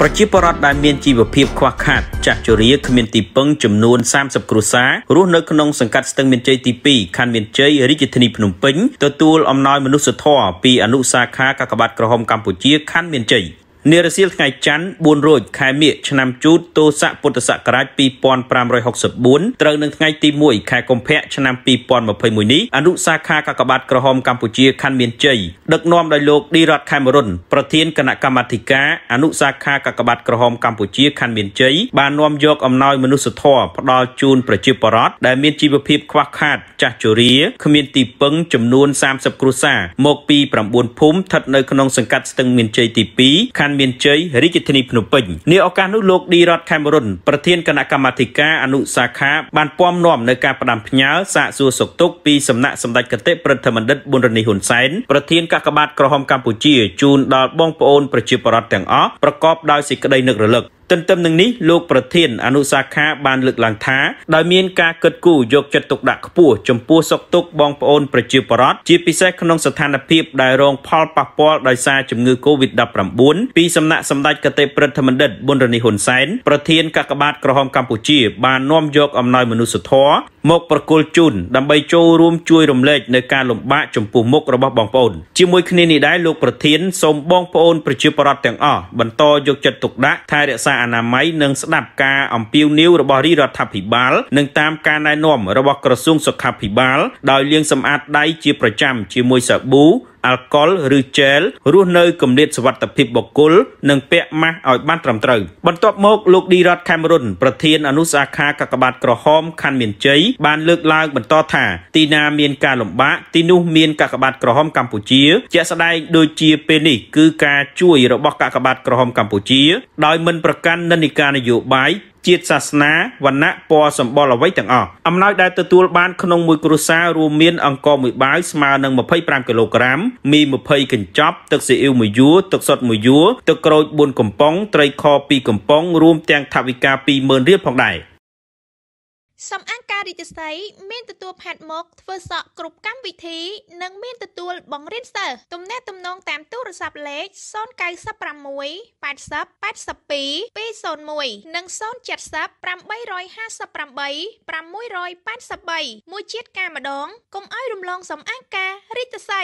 ប្រជាពលរដ្ឋដែលមានជីវភាពខ្វះខាតចាស់ជរាគ្មានទីពឹងចំនួន30គ្រួសាររស់នៅក្នុងសង្កាត់ស្ទឹងមានជ័យទី2ខណ្ឌមានជ័យរាជធានីភ្នំពេញទទួលអំណោយមនុស្សធម៌ពីអនុសាខាកាកបាទក្រហមកម្ពុជាខណ្ឌមានជ័យ នារសៀលថ្ងៃច័ន្ទ4រោចខែមិញឆ្នាំជូតទស័កពុទ្ធសករាជ2564ត្រូវនឹងថ្ងៃទី1ខែកុម្ភៈឆ្នាំ2021នេះអនុសាខាកាកបាទក្រហមកម្ពុជាខណ្ឌមានជ័យដឹកនាំដោយលោកឌីរ៉ាត់ខេមរុនប្រធានគណៈកម្មាធិការអនុសាខាកាកបាទក្រហមកម្ពុជាខណ្ឌមានជ័យបាននាំយកអំណោយមនុស្សធម៌ផ្ដល់ជូនប្រជាពលរដ្ឋដែលមានជីវភាពខ្វះខាតចាស់ជរាគ្មានទីពឹងចំនួន30គ្រួសារមកពី9ភូមិស្ថិតនៅក្នុងសង្កាត់ស្ទឹងមានជ័យទី2ខណ្ឌមានជ័យរាជធានីភ្នំពេញនាឱកាសនោះលោកឌីរ៉ាត់ខេមរុនប្រធានគណៈកម្មាធិការអនុសាខាបានពំនាំនៅការផ្ដាំផ្ញើសាកសួរសុខទុក្ខពីសំណាក់សម្ដេចកតេព្រឹទ្ធបណ្ឌិតប៊ុនរនីហ៊ុនសែនប្រធានកាកបាទក្រហមកម្ពុជាជូនដល់បងប្អូនប្រជាពលរដ្ឋទាំងអស់ប្រកបដោយសេចក្តីនឹករលឹក ទន្ទឹមនឹងនេះលោកប្រធានអនុសាខាបានលើកឡើងថាដោយមានការគិតគូរយកចិត្តទុកដាក់ខ្ពស់ចំពោះសុខទុក្ខបងប្អូនប្រជាពលរដ្ឋជាពិសេសក្នុងស្ថានភាពដែលរងផលប៉ះពាល់ដោយសារជំងឺ Covid-19 ពីសំណាក់សម្ដេចកតេព្រឹទ្ធបណ្ឌិតប៊ុនរនីហ៊ុនសែនប្រធានកាកបាទក្រហមកម្ពុជា បាននាំយកអំណោយមនុស្សធម៌មកប្រគល់ជូនដើម្បីចូលរួមជួយរំលែកនៅការលំបាកចំពោះមុខរបស់បងប្អូនជាមួយគ្នានេះដែរលោកប្រធានសូមបងប្អូនប្រជាពលរដ្ឋទាំងអស់បន្តយកចិត្តទុកដាក់ថែរក្សាអនាម័យនិងស្ដាប់ការអំពាវនាវរបស់រាជរដ្ឋាភិបាល និងតាមការណែនាំរបស់ក្រសួងសុខាភិបាល ដោយលាងសម្អាតដៃជាប្រចាំជាមួយសាប៊ូ អាល់កុលឬជែលរស់នៅគម្លាតសុវត្ថិភាពបុគ្គលនិងពាក់ម៉ាស់ឲ្យបានត្រឹមត្រូវបន្ទាប់មកលោកឌីរ៉ាត់ខេមរុនប្រធានអនុសាខាកាកបាទក្រហមខណ្ឌមានជ័យបានលើកឡើងបន្តថាទីណាមានការលំបាកទីនោះមានកាកបាទក្រហមកម្ពុជា ជាក់ស្ដែងដូចជាពេលនេះគឺការជួយរបស់កាកបាទក្រហមកម្ពុជា ដោយមិនប្រកាន់និន្នាការនយោបាយ ជាតិសាសនាវណ្ណៈពណ៌សម្បុរអ្វីទាំងអស់អំណោយដែលទទួលបានក្នុងមួយគ្រួសាររួមមានអង្ករមួយបាវស្មើនឹង25គីឡូក្រាមមី20កញ្ចប់ទឹកស៊ីអ៊ីវមួយយួរទឹកសុទ្ធមួយយួរទឹកក្រូច4កំប៉ុងត្រីខ2កំប៉ុងរួមទាំងថវិកា20000រៀលផងដែរសំអាង ការរាជសីមានទទួលផាត់មកធ្វើសក់គ្រប់កម្មវិធី និងមានទទួលបង្រៀនសិស្សទំនាក់ទំនងតាមទូរស័ព្ទលេខ096 80 82 201និង070 858 683មួយជាតិការម្ដងកុំឲ្យរំលងសំអាងការរាជសី